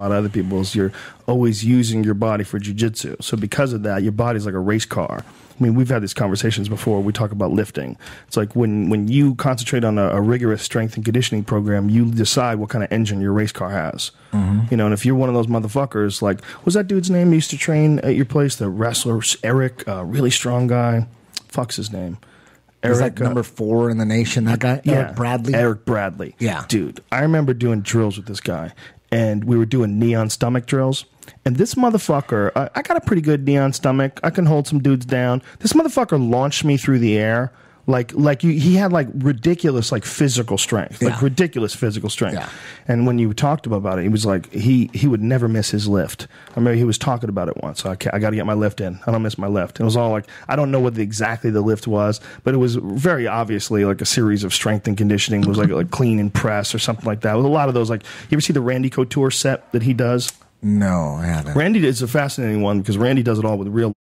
a lot of other people is you're always using your body for jujitsu. So because of that, your body's like a race car. I mean, we've had these conversations before. We talk about lifting. It's like when, when you concentrate on a, a rigorous strength and conditioning program, you decide what kind of engine your race car has. You know, and if you're one of those motherfuckers, like, was that dude's name you used to train at your place? The wrestler, Eric, uh, really strong guy. Fuck's his name. Is that uh, number four in the nation? That guy, Eric Bradley. Eric Bradley. Yeah. Dude, I remember doing drills with this guy, and we were doing knee on stomach drills. And this motherfucker, I, I got a pretty good knee on stomach. I can hold some dudes down. This motherfucker launched me through the air. Like, like you, he had like ridiculous, like physical strength, like Yeah. ridiculous physical strength. Yeah. And when you talked to him about it, he was like, he he would never miss his lift. I remember he was talking about it once. I, I got to get my lift in. I don't miss my lift. And it was all like, I don't know what the, exactly the lift was, but it was very obviously like a series of strength and conditioning. It was like like clean and press or something like that. With a lot of those, like you ever see the Randy Couture set that he does? No, I haven't. Randy is a fascinating one because Randy does it all with real